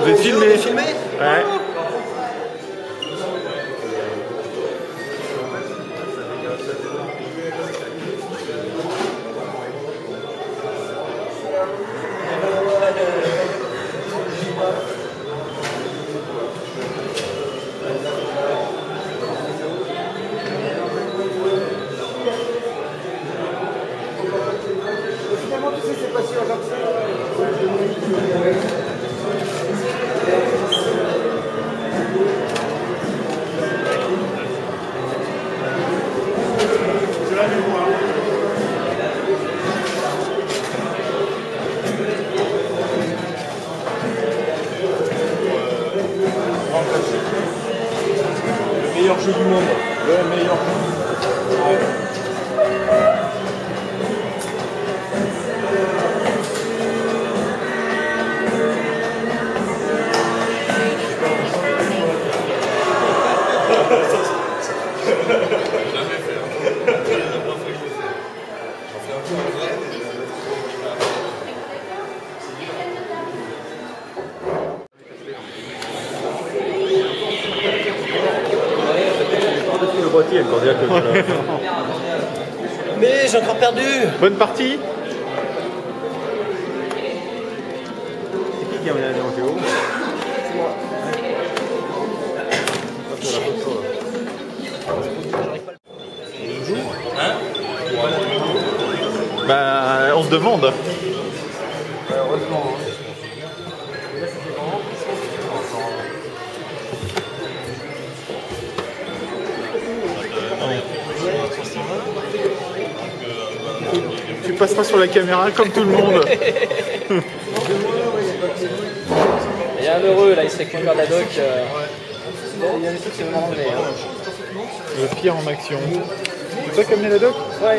Vous êtes filmé filmé Ouais. Le meilleur jeu du monde. Le meilleur jeu. Le que. Mais j'ai encore perdu Bonne partie C'est qui qui a amené en Théo Bah, on se demande. Passeras sur la caméra comme tout le monde. Il y a un heureux là, il se récupère la doc. euh, Il y a des trucs qui me demandent, mais. euh, Le pire en action. C'est toi qui as amené la doc? Ouais.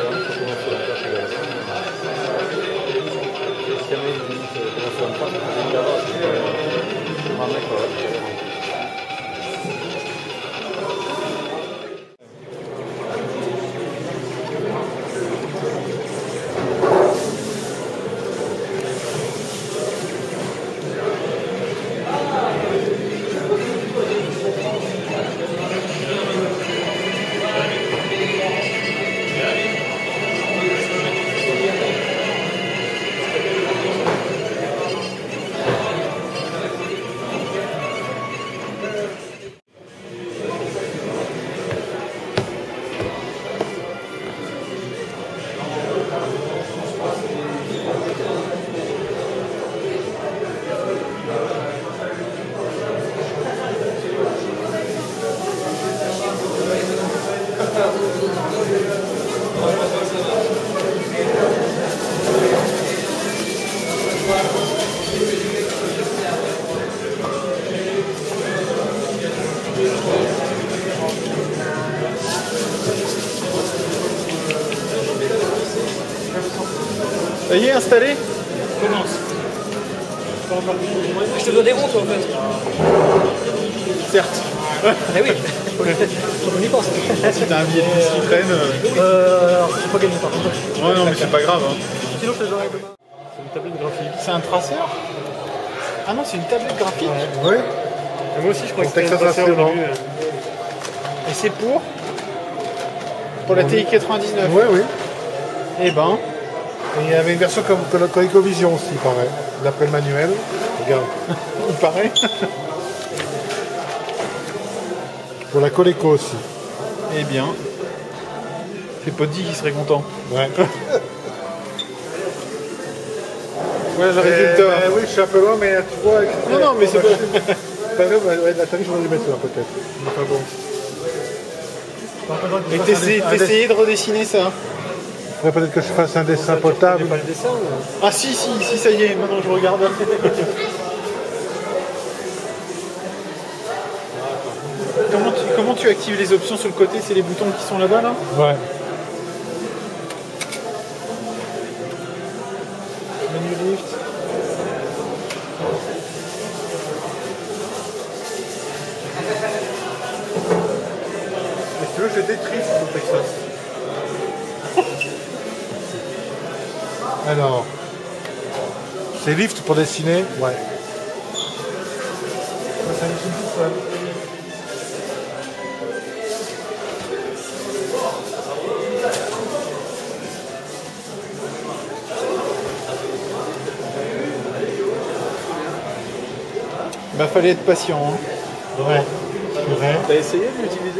Ça y est, installé Je te dois des ronds, toi, en fait. Certes. Mais oui, le- faut qu'on y pense. Si t'as un billet de bus qui traîne. euh, Euh, alors, j'ai pas gagné par contre. Ouais, non, mais c'est pas grave. hein. Sinon, je te donnerai demain. C'est une tablette graphique. C'est un traceur Ah non, c'est une tablette graphique. Ouais. Et moi aussi, je crois que c'était un traceur au début. euh. Et c'est pour Pour la TI 99 Ouais, oui. Eh ben, Et il y avait une version comme ColecoVision aussi, il paraît. D'après le manuel. Regarde. il paraît. Pour la Coleco aussi. Eh bien, c'est Poddy qui serait content. Ouais. Voilà le Eh résultat. ben oui, je suis un peu loin, mais tu vois. Non, non, mais c'est pas- Pas grave, ouais, la tarif, j'aurais dû mettre là, peut-être. Enfin bon. Et t'essayes de redessiner ça Faudrait peut-être que je fasse un dessin potable. pas le dessin ou... Ah si, si, si, ça y est, maintenant je regarde. comment, tu, comment tu actives les options sur le côté? C'est les boutons qui sont là-bas là? Ouais. Menu lift. Et si tu veux, je détruis ce Texas. Alors. C'est lift pour dessiner Ouais. Ça dessine tout seul. Bah fallait être patient. Hein. Ouais. T'as essayé de l'utiliser